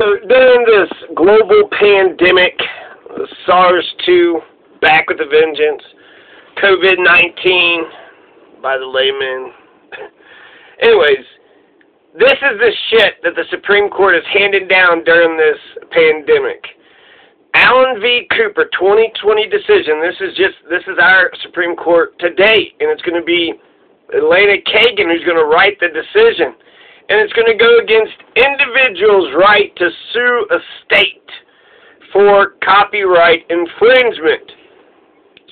So during this global pandemic, SARS-2, back with a vengeance, COVID-19, by the layman. Anyways, this is the shit that the Supreme Court is handing down during this pandemic. Allen v. Cooper 2020 decision. This is just this is our Supreme Court today, and it's going to be Elena Kagan who's going to write the decision and it's going to go against individuals' right to sue a state for copyright infringement.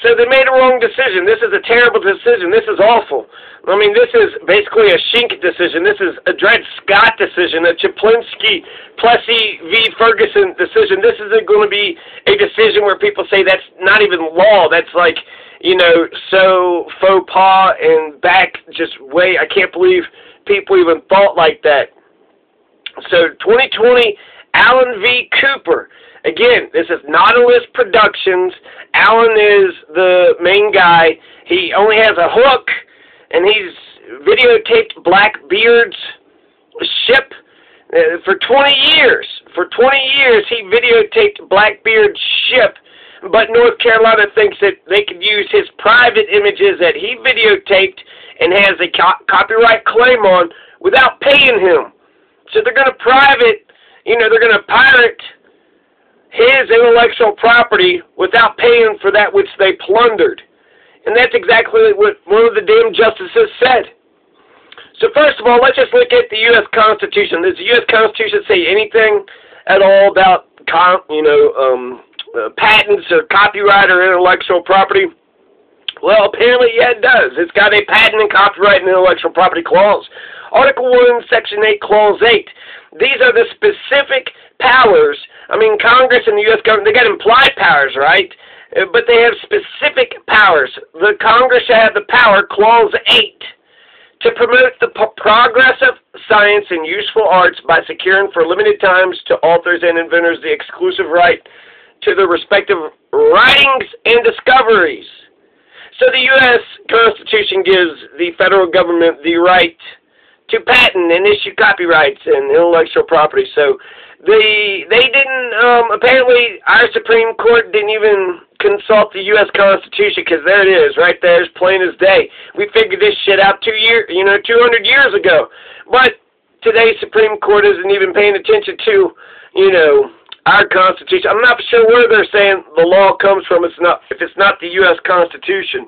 So they made a wrong decision. This is a terrible decision. This is awful. I mean, this is basically a Schenck decision. This is a Dred Scott decision, a Chaplinsky, Plessy v. Ferguson decision. This isn't going to be a decision where people say that's not even law. That's like, you know, so faux pas and back just way. I can't believe people even thought like that. So 2020, Allen V. Cooper. Again, this is Nautilus Productions. Allen is the main guy. He only has a hook, and he's videotaped Blackbeard's ship uh, for 20 years. For 20 years, he videotaped Blackbeard's ship, but North Carolina thinks that they could use his private images that he videotaped and has a co copyright claim on without paying him. So they're going to private, you know, they're going to pirate his intellectual property without paying for that which they plundered. And that's exactly what one of the damn justices said. So first of all, let's just look at the U.S. Constitution. Does the U.S. Constitution say anything at all about, you know, um, uh, patents or copyright or intellectual property? Well, apparently, yeah, it does. It's got a patent and copyright and intellectual property clause. Article 1, Section 8, Clause 8. These are the specific powers. I mean, Congress and the U.S. government, they got implied powers, right? Uh, but they have specific powers. The Congress shall have the power, Clause 8, to promote the progress of science and useful arts by securing for limited times to authors and inventors the exclusive right to their respective writings and discoveries so the U.S. Constitution gives the federal government the right to patent and issue copyrights and intellectual property. So they they didn't um, apparently our Supreme Court didn't even consult the U.S. Constitution because there it is, right there, as plain as day. We figured this shit out two year, you know, 200 years ago. But today's Supreme Court isn't even paying attention to, you know, our Constitution. I'm not sure where they're saying the law comes from. It's not if it's not the U.S. Constitution.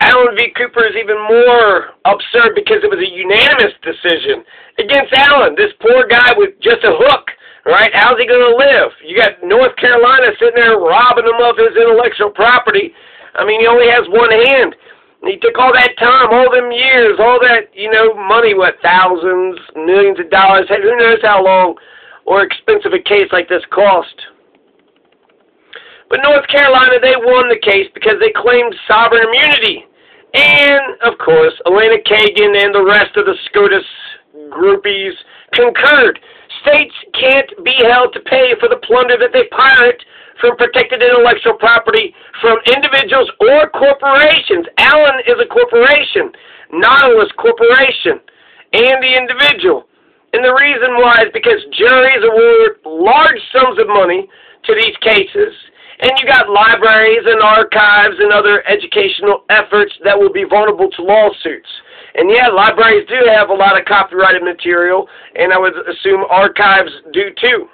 Allen v. Cooper is even more absurd because it was a unanimous decision against Allen, this poor guy with just a hook. Right? How's he going to live? You got North Carolina sitting there robbing him of his intellectual property. I mean, he only has one hand. He took all that time, all them years, all that, you know, money, what, thousands, millions of dollars. Who knows how long or expensive a case like this cost. But North Carolina, they won the case because they claimed sovereign immunity. And, of course, Elena Kagan and the rest of the SCOTUS groupies concurred. States can't be held to pay for the plunder that they pirate from protected intellectual property from individuals or corporations. Allen is a corporation, Nautilus Corporation, and the individual. And the reason why is because juries award large sums of money to these cases, and you got libraries and archives and other educational efforts that will be vulnerable to lawsuits. And yeah, libraries do have a lot of copyrighted material, and I would assume archives do too.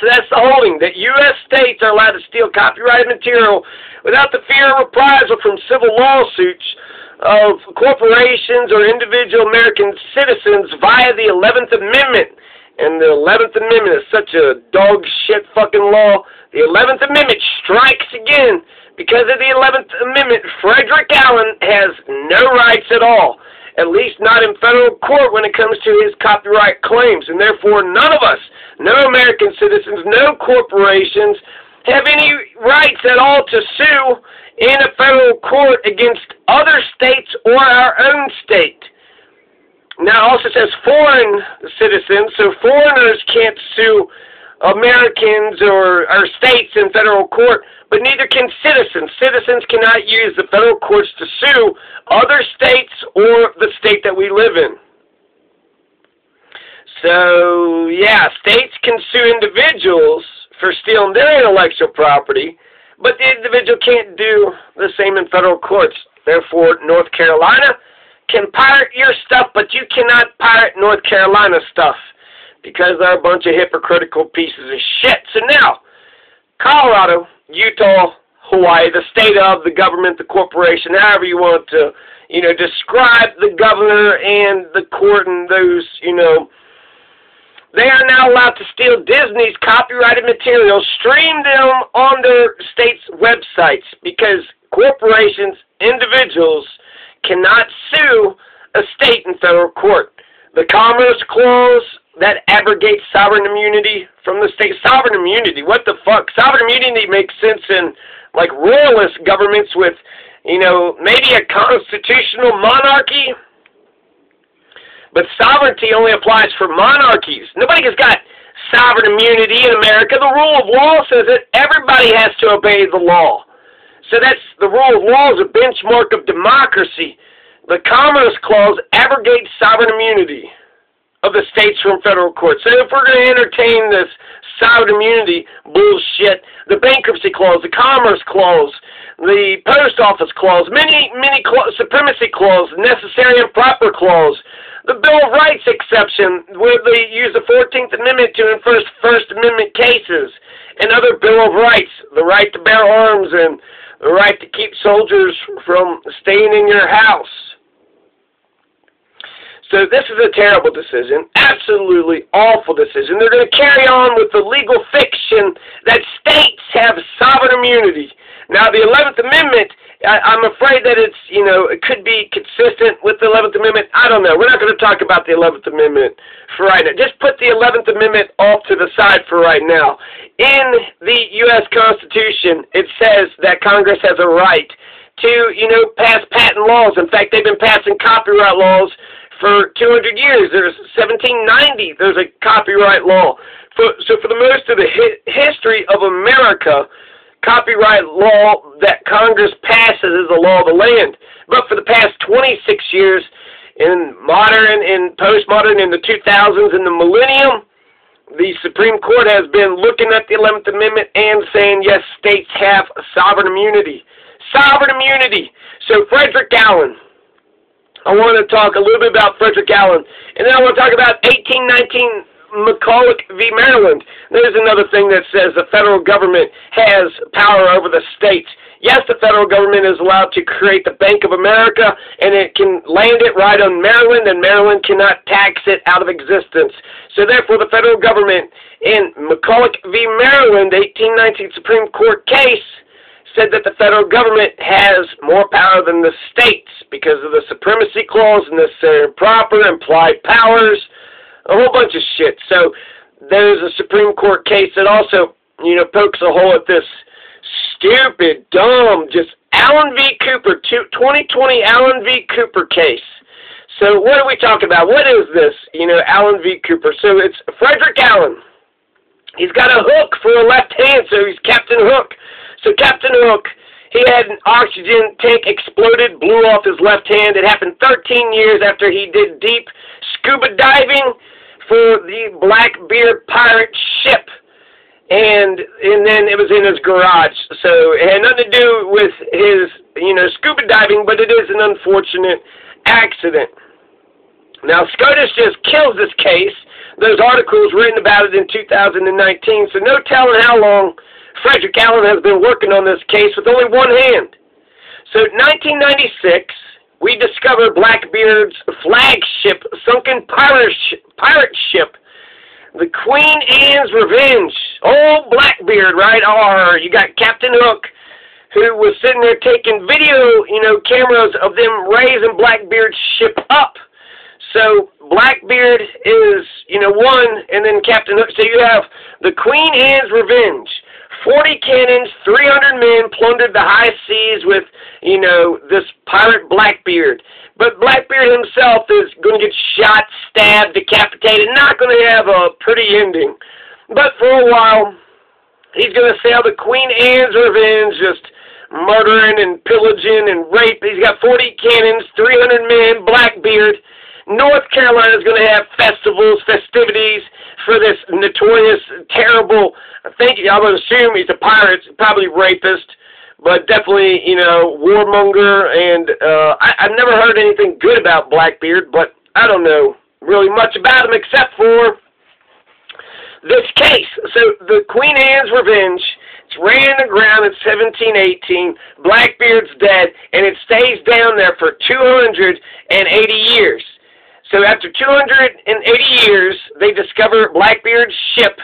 So that's the holding, that U.S. states are allowed to steal copyrighted material without the fear of reprisal from civil lawsuits of corporations or individual American citizens via the 11th Amendment. And the 11th Amendment is such a dog shit fucking law. The 11th Amendment strikes again. Because of the 11th Amendment, Frederick Allen has no rights at all, at least not in federal court when it comes to his copyright claims. And therefore, none of us, no American citizens, no corporations, have any rights at all to sue in a federal court against other states or our own state. Now, also says foreign citizens, so foreigners can't sue Americans or, or states in federal court, but neither can citizens. Citizens cannot use the federal courts to sue other states or the state that we live in. So, yeah, states can sue individuals for stealing their intellectual property, but the individual can't do the same in federal courts. Therefore, North Carolina can pirate your stuff, but you cannot pirate North Carolina stuff because they're a bunch of hypocritical pieces of shit. So now, Colorado, Utah, Hawaii, the state of, the government, the corporation, however you want to, you know, describe the governor and the court and those, you know, they are now allowed to steal Disney's copyrighted material, stream them on their state's websites because corporations, individuals cannot sue a state in federal court. The Commerce Clause that abrogates sovereign immunity from the state. Sovereign immunity? What the fuck? Sovereign immunity makes sense in like royalist governments with, you know, maybe a constitutional monarchy but sovereignty only applies for monarchies. Nobody has got sovereign immunity in America. The rule of law says that everybody has to obey the law. So that's the rule of law is a benchmark of democracy. The Commerce Clause abrogates sovereign immunity of the states from federal court. So if we're going to entertain this sovereign immunity bullshit, the Bankruptcy Clause, the Commerce Clause, the Post Office Clause, many, many cla- Supremacy Clause, Necessary and Proper Clause, the Bill of Rights exception, where they use the 14th Amendment to enforce First Amendment cases, and other Bill of Rights, the right to bear arms and the right to keep soldiers from staying in your house. So this is a terrible decision, absolutely awful decision. They're going to carry on with the legal fiction that states have sovereign immunity. Now, the 11th Amendment I, I'm afraid that it's, you know, it could be consistent with the 11th Amendment. I don't know. We're not going to talk about the 11th Amendment for right now. Just put the 11th Amendment off to the side for right now. In the U.S. Constitution, it says that Congress has a right to, you know, pass patent laws. In fact, they've been passing copyright laws for 200 years. There's 1790. There's a copyright law. For, so for the most of the hi- history of America, copyright law that Congress passes is the law of the land. But for the past 26 years, in modern and postmodern, in the 2000s, in the millennium, the Supreme Court has been looking at the 11th Amendment and saying, yes, states have sovereign immunity. Sovereign immunity. So, Frederick Allen. I want to talk a little bit about Frederick Allen. And then I want to talk about 1819 McCulloch v. Maryland. There's another thing that says the federal government has power over the states. Yes, the federal government is allowed to create the Bank of America, and it can land it right on Maryland, and Maryland cannot tax it out of existence. So therefore, the federal government in McCulloch v. Maryland, 1819 Supreme Court case, said that the federal government has more power than the states because of the supremacy clause, and necessary and proper, implied powers, a whole bunch of shit. So there's a Supreme Court case that also, you know, pokes a hole at this stupid, dumb, just Allen v. Cooper, 2020 Allen v. Cooper case. So what are we talking about? What is this, you know, Allen v. Cooper? So it's Frederick Allen. He's got a hook for a left hand, so he's Captain Hook. So Captain Hook, he had an oxygen tank exploded, blew off his left hand. It happened 13 years after he did deep scuba diving for the Blackbeard pirate ship. And and then it was in his garage. So it had nothing to do with his, you know, scuba diving, but it is an unfortunate accident. Now SCOTUS just kills this case. Those articles written about it in 2019, so no telling how long Frederick Allen has been working on this case with only one hand. So 1996, we discover Blackbeard's flagship sunken pirate, sh- pirate ship, the Queen Anne's Revenge. Oh, Blackbeard, right? Or you got Captain Hook, who was sitting there taking video, you know, cameras of them raising Blackbeard's ship up. So Blackbeard is, you know, one, and then Captain Hook. So you have the Queen Anne's Revenge. 40 cannons, 300 men plundered the high seas with, you know, this pirate Blackbeard. But Blackbeard himself is going to get shot, stabbed, decapitated, not going to have a pretty ending. But for a while, he's going to sail the Queen Anne's revenge, just murdering and pillaging and rape. He's got 40 cannons, 300 men, Blackbeard. North Carolina is going to have festivals, festivities for this notorious, terrible. I think I would assume he's a pirate, probably rapist, but definitely you know warmonger. And uh, I, I've never heard anything good about Blackbeard, but I don't know really much about him except for this case. So the Queen Anne's Revenge it's ran the ground in 1718. Blackbeard's dead, and it stays down there for 280 years. So after 280 years, they discover Blackbeard's ship,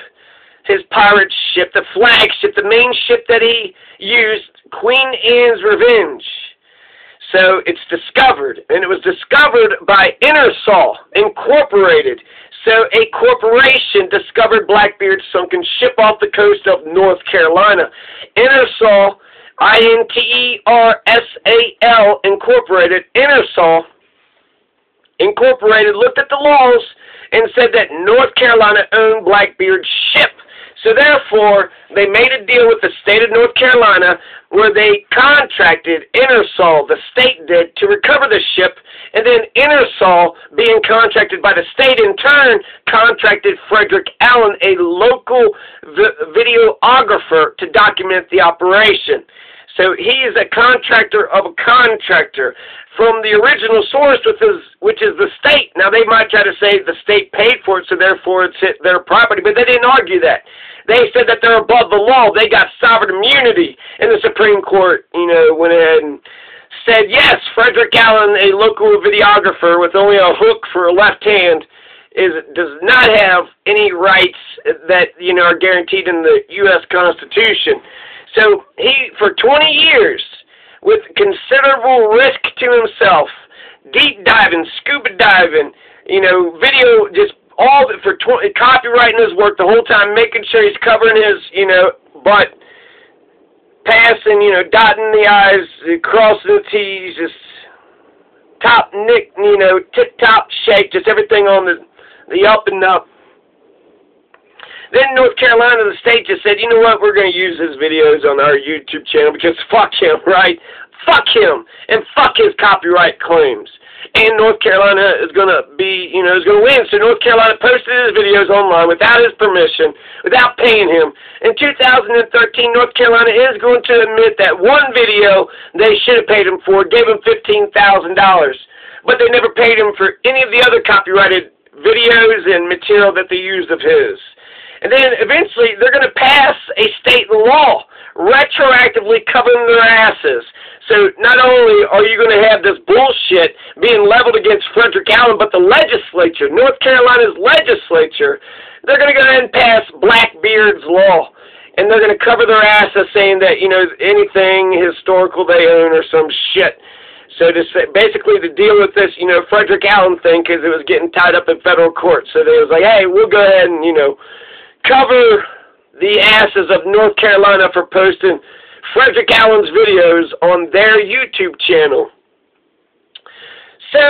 his pirate ship, the flagship, the main ship that he used, Queen Anne's Revenge. So it's discovered, and it was discovered by Intersal Incorporated. So a corporation discovered Blackbeard's sunken ship off the coast of North Carolina. Intersal, I-N-T-E-R-S-A-L, Incorporated, Intersal, Incorporated, looked at the laws and said that North Carolina owned Blackbeard's ship. So therefore, they made a deal with the state of North Carolina where they contracted Intersal, the state did, to recover the ship, and then Intersal, being contracted by the state in turn, contracted Frederick Allen, a local videographer, to document the operation. So he is a contractor of a contractor from the original source, which is, which is the state. Now, they might try to say the state paid for it, so therefore it's their property, but they didn't argue that. They said that they're above the law. They got sovereign immunity, and the Supreme Court, you know, went ahead and said, yes, Frederick Allen, a local videographer with only a hook for a left hand, is does not have any rights that you know are guaranteed in the U.S. Constitution. So he, for 20 years, with considerable risk to himself, deep diving, scuba diving, you know, video, just all the, for 20, copyrighting his work the whole time, making sure he's covering his, you know, butt, passing, you know, dotting the I's, uh, crossing the T's, just top nick, you know, tip top shape, just everything on the the up and up. Then North Carolina, the state just said, you know what, we're going to use his videos on our YouTube channel because fuck him, right? Fuck him and fuck his copyright claims. And North Carolina is going to be, you know, is going to win. So North Carolina posted his videos online without his permission, without paying him. In 2013, North Carolina is going to admit that one video they should have paid him for gave him $15,000. But they never paid him for any of the other copyrighted videos and material that they used of his. And then eventually they're going to pass a state law retroactively covering their asses. So not only are you going to have this bullshit being leveled against Frederick Allen, but the legislature, North Carolina's legislature, they're going to go ahead and pass Blackbeard's law. And they're going to cover their asses saying that, you know, anything historical they own or some shit. So to say, basically the deal with this, you know, Frederick Allen thing, because it was getting tied up in federal court. So they was like, hey, we'll go ahead and, you know, cover the asses of North Carolina for posting Frederick Allen's videos on their YouTube channel. So,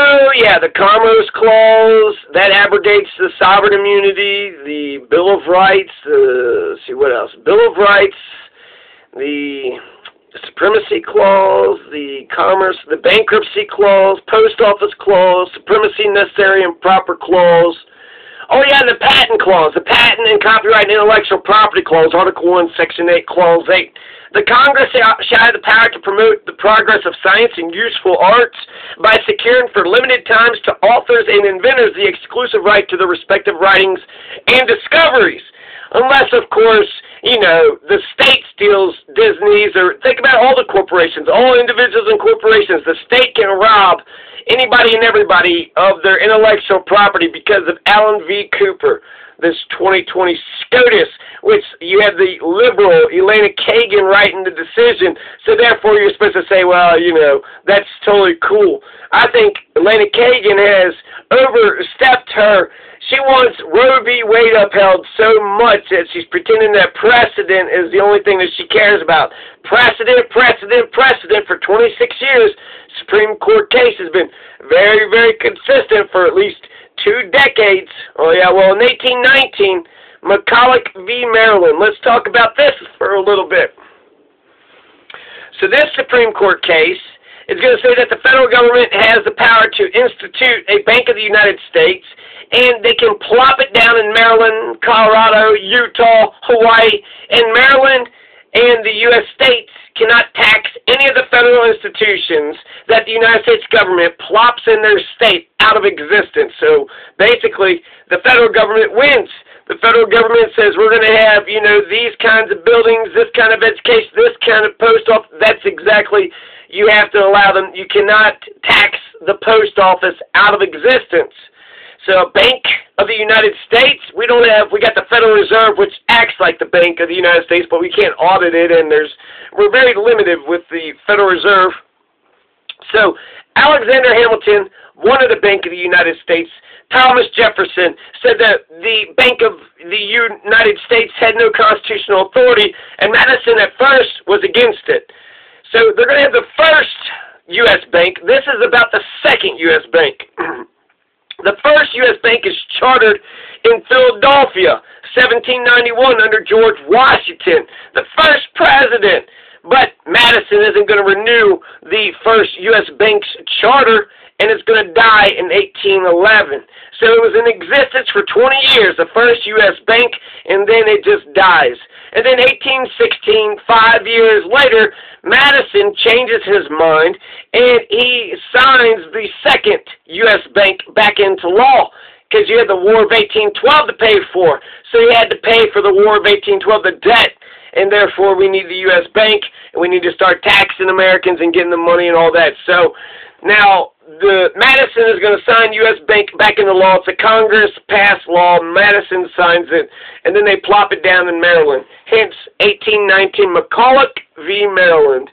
yeah, the Commerce Clause, that abrogates the sovereign immunity, the Bill of Rights, uh, see what else, Bill of Rights, the Supremacy Clause, the Commerce, the Bankruptcy Clause, Post Office Clause, Supremacy Necessary and Proper Clause, Oh, yeah, the patent clause, the patent and copyright and intellectual property clause, Article 1, Section 8, Clause 8. The Congress shall have the power to promote the progress of science and useful arts by securing for limited times to authors and inventors the exclusive right to their respective writings and discoveries. Unless, of course, you know, the state steals Disney's, or think about all the corporations, all individuals and corporations. The state can rob anybody and everybody of their intellectual property because of Allen V. Cooper, this 2020 SCOTUS, which you have the liberal Elena Kagan writing the decision, so therefore you're supposed to say, well, you know, that's totally cool. I think Elena Kagan has overstepped her she wants Roe v. Wade upheld so much that she's pretending that precedent is the only thing that she cares about. Precedent, precedent, precedent for 26 years. Supreme Court case has been very, very consistent for at least two decades. Oh, yeah, well, in 1819, McCulloch v. Maryland. Let's talk about this for a little bit. So, this Supreme Court case is going to say that the federal government has the power to institute a Bank of the United States, and they can plop it down in Maryland, Colorado, Utah, Hawaii, and Maryland and the U.S. states cannot tax any of the federal institutions that the United States government plops in their state out of existence. So basically, the federal government wins. The federal government says we're going to have, you know, these kinds of buildings, this kind of education, this kind of post office. That's exactly, you have to allow them. You cannot tax the post office out of existence. So, Bank of the United States, we don't have. We got the Federal Reserve, which acts like the Bank of the United States, but we can't audit it, and there's we're very limited with the Federal Reserve. So, Alexander Hamilton wanted a Bank of the United States. Thomas Jefferson said that the Bank of the United States had no constitutional authority, and Madison at first was against it. So they're going to have the first U.S. bank. This is about the second U.S. bank. The first U.S. bank is chartered in Philadelphia, 1791, under George Washington, the first president. But Madison isn't going to renew the first U.S. bank's charter, and it's going to die in 1811. So it was in existence for 20 years, the first U.S. bank, and then it just dies. And then 1816, five years later, Madison changes his mind and he signs the second U.S. bank back into law because you had the War of 1812 to pay for. So he had to pay for the War of 1812, the debt, and therefore we need the U.S. bank and we need to start taxing Americans and getting the money and all that. So now the Madison is going to sign U.S. Bank back into law. It's a Congress passed law. Madison signs it, and then they plop it down in Maryland. Hence, 1819 McCulloch v. Maryland.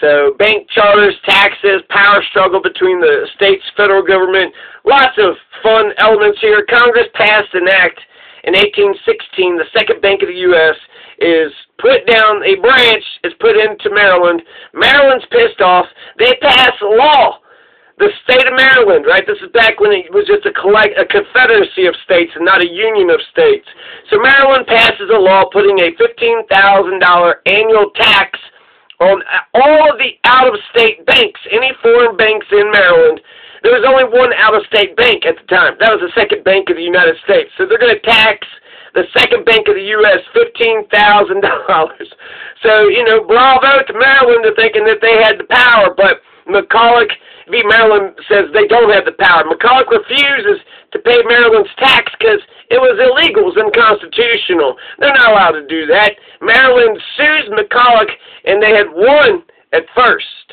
So, bank charters, taxes, power struggle between the state's federal government. Lots of fun elements here. Congress passed an act in 1816. The second bank of the U.S. is put down. A branch is put into Maryland. Maryland's pissed off. They pass a law the state of Maryland, right? This is back when it was just a collect a confederacy of states and not a union of states. So Maryland passes a law putting a fifteen thousand dollar annual tax on all of the out of state banks, any foreign banks in Maryland. There was only one out of state bank at the time. That was the second bank of the United States. So they're going to tax the second bank of the U.S. fifteen thousand dollars. So you know, bravo to Maryland for thinking that they had the power, but McCulloch v. Maryland says they don't have the power. McCulloch refuses to pay Maryland's tax because it was illegal, it was unconstitutional. They're not allowed to do that. Maryland sues McCulloch, and they had won at first.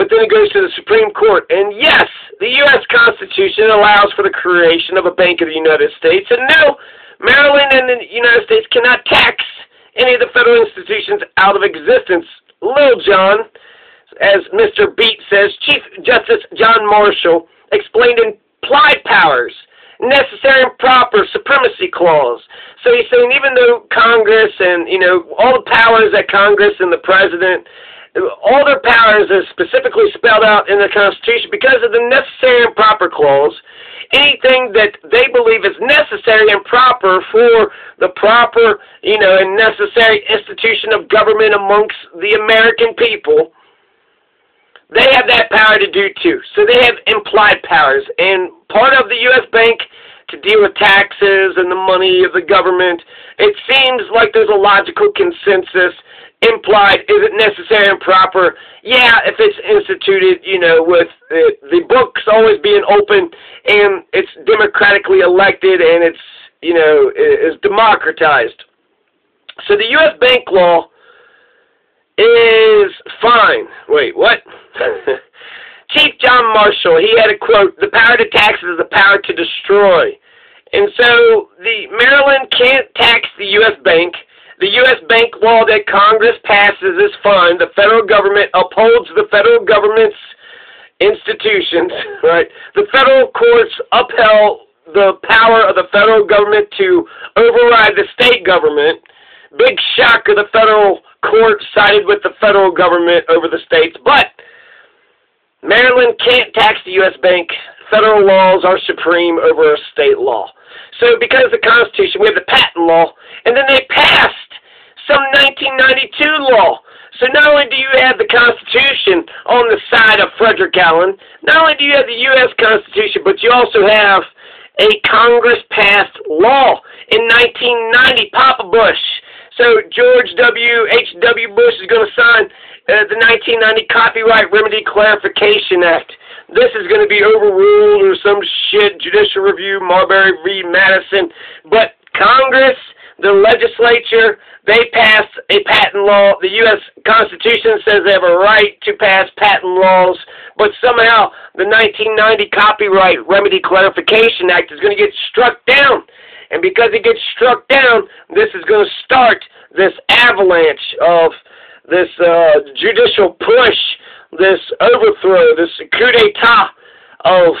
But then it goes to the Supreme Court, and yes, the U.S. Constitution allows for the creation of a Bank of the United States, and no, Maryland and the United States cannot tax any of the federal institutions out of existence. Lil John as Mr. Beat says, Chief Justice John Marshall explained implied powers, necessary and proper supremacy clause. So he's saying even though Congress and, you know, all the powers that Congress and the President, all their powers are specifically spelled out in the Constitution because of the necessary and proper clause, anything that they believe is necessary and proper for the proper, you know, and necessary institution of government amongst the American people, they have that power to do too. So they have implied powers. And part of the U.S. Bank to deal with taxes and the money of the government, it seems like there's a logical consensus implied. Is it necessary and proper? Yeah, if it's instituted, you know, with the, the books always being open and it's democratically elected and it's, you know, is democratized. So the U.S. bank law is fine. Wait, what? Chief John Marshall, he had a quote, the power to tax is the power to destroy. And so the Maryland can't tax the U.S. bank. The U.S. bank law that Congress passes is fine. The federal government upholds the federal government's institutions, right? The federal courts upheld the power of the federal government to override the state government. Big shocker, the federal court sided with the federal government over the states, but Maryland can't tax the U.S. bank. Federal laws are supreme over a state law. So because the Constitution, we have the patent law, and then they passed some 1992 law. So not only do you have the Constitution on the side of Frederick Allen, not only do you have the U.S. Constitution, but you also have a Congress-passed law in 1990, Papa Bush. So George W. H. W. Bush is going to sign uh, the 1990 Copyright Remedy Clarification Act. This is going to be overruled or some shit, judicial review, Marbury v. Madison. But Congress, the legislature, they pass a patent law. The U.S. Constitution says they have a right to pass patent laws, but somehow the 1990 Copyright Remedy Clarification Act is going to get struck down. And because it gets struck down, this is going to start this avalanche of this uh, judicial push, this overthrow, this coup d'etat of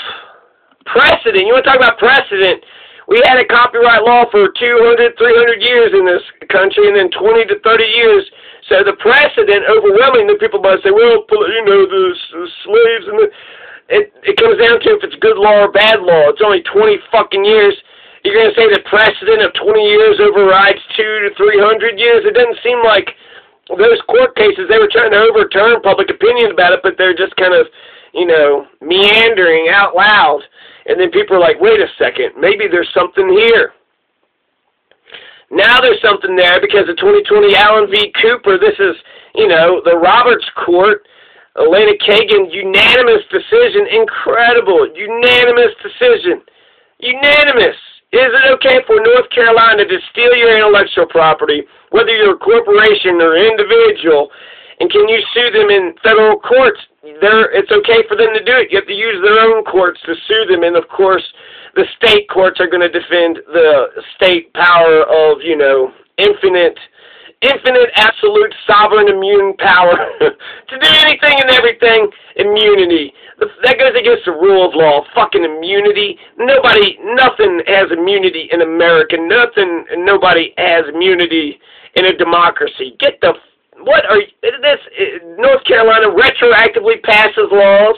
precedent. You want to talk about precedent? we had a copyright law for 200, 300 years in this country, and then 20 to 30 years. So the precedent, overwhelming the people might say, well, you know, the, the slaves and the. It, it comes down to if it's good law or bad law. It's only 20 fucking years. You're going to say the precedent of 20 years overrides two to 300 years? It doesn't seem like those court cases, they were trying to overturn public opinion about it, but they're just kind of, you know, meandering out loud. And then people are like, wait a second, maybe there's something here. Now there's something there because of 2020 Allen v. Cooper. This is, you know, the Roberts Court. Elena Kagan, unanimous decision. Incredible. Unanimous decision. Unanimous. Is it okay for North Carolina to steal your intellectual property, whether you're a corporation or individual, and can you sue them in federal courts? They're, it's okay for them to do it. You have to use their own courts to sue them, and of course, the state courts are going to defend the state power of, you know, infinite, infinite, absolute, sovereign, immune power to do anything and everything. Immunity. That goes against the rule of law. Fucking immunity. Nobody, nothing has immunity in America. Nothing, nobody has immunity in a democracy. Get the what are this? Uh, North Carolina retroactively passes laws,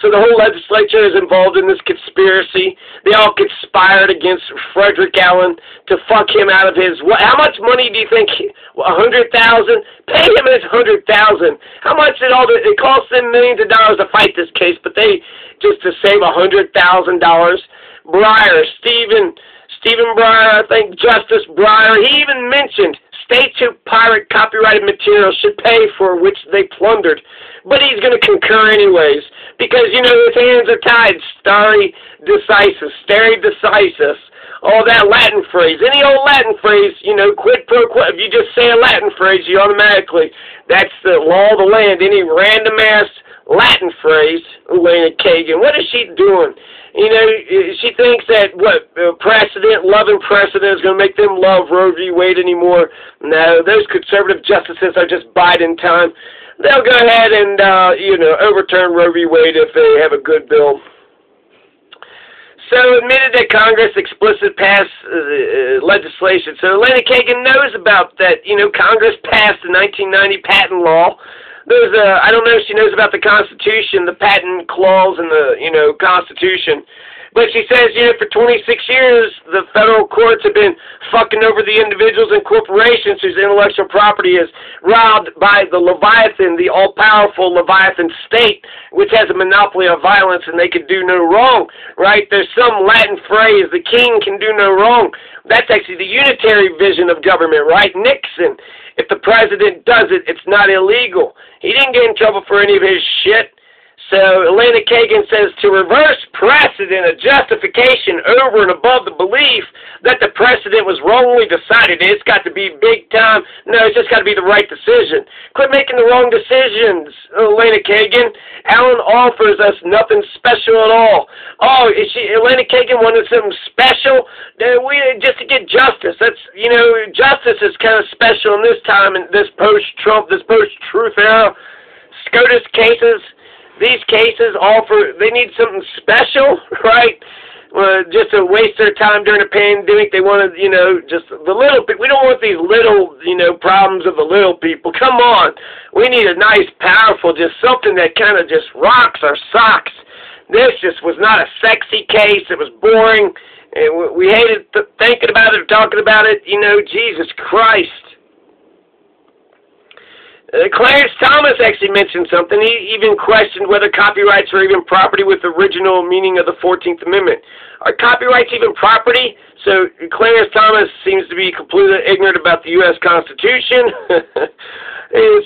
so the whole legislature is involved in this conspiracy. They all conspired against Frederick Allen to fuck him out of his. What? How much money do you think? A hundred thousand? Pay him his hundred thousand. How much did all the? It cost them millions of dollars to fight this case, but they just to save a hundred thousand dollars. Breyer, Stephen. Stephen Breyer, I think Justice Breyer, he even mentioned states who pirate copyrighted material should pay for which they plundered. But he's going to concur anyways, because, you know, his hands are tied. Stare decisis, stare decisis, all that Latin phrase. Any old Latin phrase, you know, quid pro quo. If you just say a Latin phrase, you automatically, that's the law of the land. Any random-ass Latin phrase, Elena Kagan, what is she doing? you know, she thinks that what precedent, loving precedent, is going to make them love Roe v. Wade anymore. No, those conservative justices are just biding time. They'll go ahead and uh, you know overturn Roe v. Wade if they have a good bill. So admitted that Congress explicit passed uh, uh, legislation. So Elena Kagan knows about that. You know, Congress passed the 1990 patent law there's a I don't know if she knows about the Constitution, the patent clause in the you know Constitution. But she says, you know, for 26 years, the federal courts have been fucking over the individuals and corporations whose intellectual property is robbed by the Leviathan, the all-powerful Leviathan state, which has a monopoly of violence and they can do no wrong, right? There's some Latin phrase, the king can do no wrong. That's actually the unitary vision of government, right? Nixon. If the president does it, it's not illegal. He didn't get in trouble for any of his shit. So Elena Kagan says to reverse precedent, a justification over and above the belief that the precedent was wrongly decided. It's got to be big time. No, it's just got to be the right decision. Quit making the wrong decisions, Elena Kagan. Allen offers us nothing special at all. Oh, is she Elena Kagan wanted something special? We just to get justice. That's you know, justice is kind of special in this time in this post-Trump, this post-truth era. SCOTUS cases these cases offer, they need something special, right? Uh, just to waste their time during a pandemic. They want to, you know, just the little. We don't want these little, you know, problems of the little people. Come on, we need a nice, powerful, just something that kind of just rocks our socks. This just was not a sexy case. It was boring. And we hated th- thinking about it or talking about it. You know, Jesus Christ. Uh, Clarence Thomas actually mentioned something. He even questioned whether copyrights were even property with the original meaning of the 14th Amendment. Are copyrights even property? So Clarence Thomas seems to be completely ignorant about the U.S. Constitution.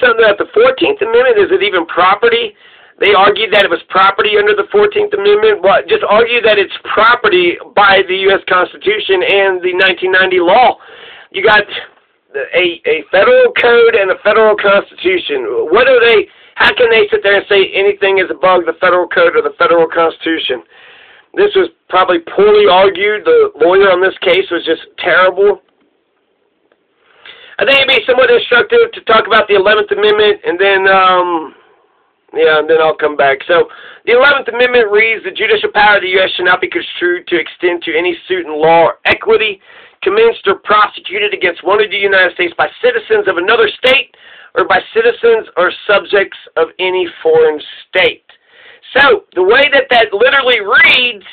something about the 14th Amendment. Is it even property? They argued that it was property under the 14th Amendment. Well, just argue that it's property by the U.S. Constitution and the 1990 law. You got a, a federal code and a federal constitution. What are they? How can they sit there and say anything is above the federal code or the federal constitution? This was probably poorly argued. The lawyer on this case was just terrible. I think it'd be somewhat instructive to talk about the 11th Amendment and then, um, yeah, and then I'll come back. So, the 11th Amendment reads the judicial power of the U.S. shall not be construed to extend to any suit in law or equity commenced or prosecuted against one of the United States by citizens of another state or by citizens or subjects of any foreign state. So, the way that that literally reads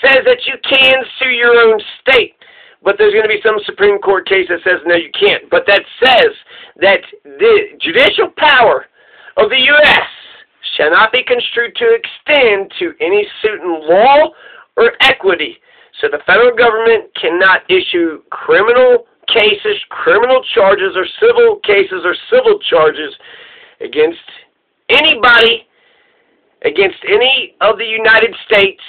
says that you can sue your own state. But there's going to be some Supreme Court case that says no, you can't. But that says that the judicial power of the U.S. shall not be construed to extend to any suit in law or equity so the federal government cannot issue criminal cases, criminal charges, or civil cases or civil charges against anybody, against any of the United States,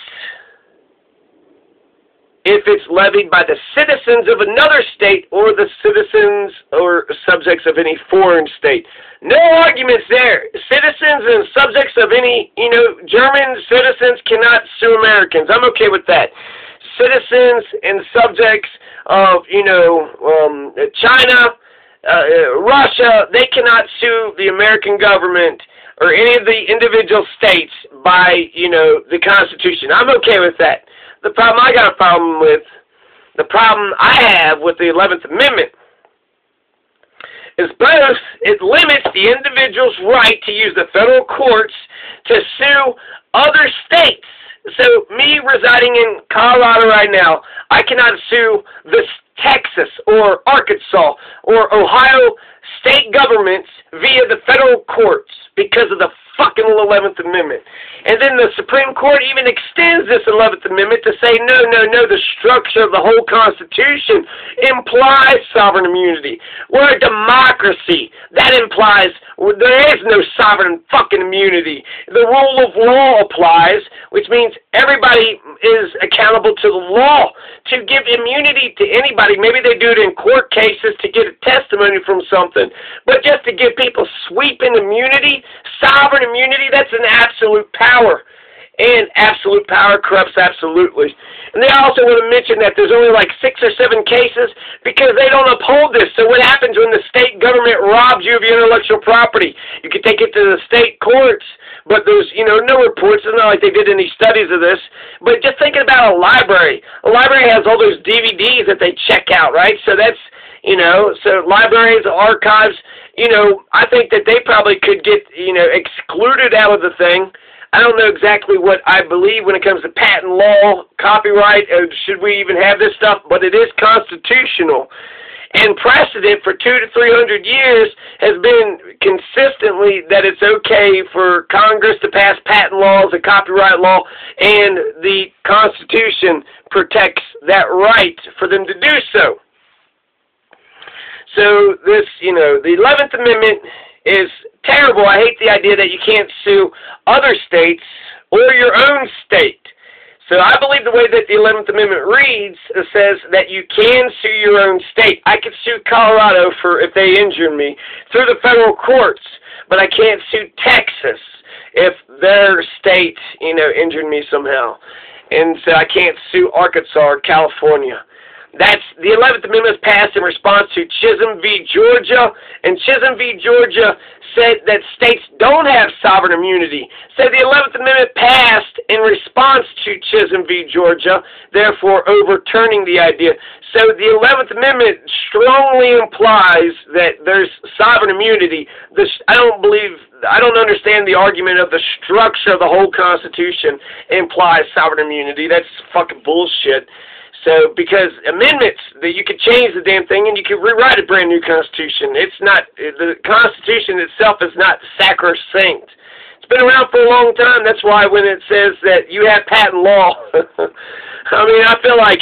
if it's levied by the citizens of another state or the citizens or subjects of any foreign state. No arguments there. Citizens and subjects of any, you know, German citizens cannot sue Americans. I'm okay with that citizens and subjects of, you know, um, China, uh, Russia, they cannot sue the American government or any of the individual states by, you know, the Constitution. I'm okay with that. The problem I got a problem with, the problem I have with the 11th Amendment is both it limits the individual's right to use the federal courts to sue other states so residing in Colorado right now, I cannot sue the Texas or Arkansas or Ohio state governments via the federal courts because of the fucking 11th Amendment. And then the Supreme Court even extends this 11th Amendment to say, no, no, no, the structure of the whole Constitution implies sovereign immunity. We're a democracy. That implies there is no sovereign fucking immunity. The rule of law applies, which means everybody is accountable to the law. To give immunity to anybody, maybe they do it in court cases to get a testimony from something, but just to give people sweeping immunity, sovereign immunity, that's an absolute power. And absolute power corrupts absolutely. And they also want to mention that there's only like six or seven cases because they don't uphold this. So what happens when the state government robs you of your intellectual property? You can take it to the state courts, but there's, you know, no reports. It's not like they did any studies of this. But just thinking about a library. A library has all those DVDs that they check out, right? So that's, you know, so libraries, archives, you know, I think that they probably could get, you know, excluded out of the thing. I don't know exactly what I believe when it comes to patent law, copyright, should we even have this stuff, but it is constitutional. And precedent for two to three hundred years has been consistently that it's okay for Congress to pass patent laws and copyright law, and the Constitution protects that right for them to do so. So this, you know, the 11th Amendment is terrible. I hate the idea that you can't sue other states or your own state. So I believe the way that the 11th Amendment reads says that you can sue your own state. I could sue Colorado for if they injure me through the federal courts, but I can't sue Texas if their state, you know, injured me somehow. And so I can't sue Arkansas or California. That's the 11th Amendment was passed in response to Chisholm v. Georgia, and Chisholm v. Georgia said that states don't have sovereign immunity. Said the 11th Amendment passed in response to Chisholm v. Georgia, therefore overturning the idea. So the 11th Amendment strongly implies that there's sovereign immunity. I don't believe, I don't understand the argument of the structure of the whole Constitution implies sovereign immunity. That's fucking bullshit. So, because amendments, that you could change the damn thing and you could rewrite a brand new constitution. It's not, the Constitution itself is not sacrosanct. It's been around for a long time. That's why when it says that you have patent law, I mean, I feel like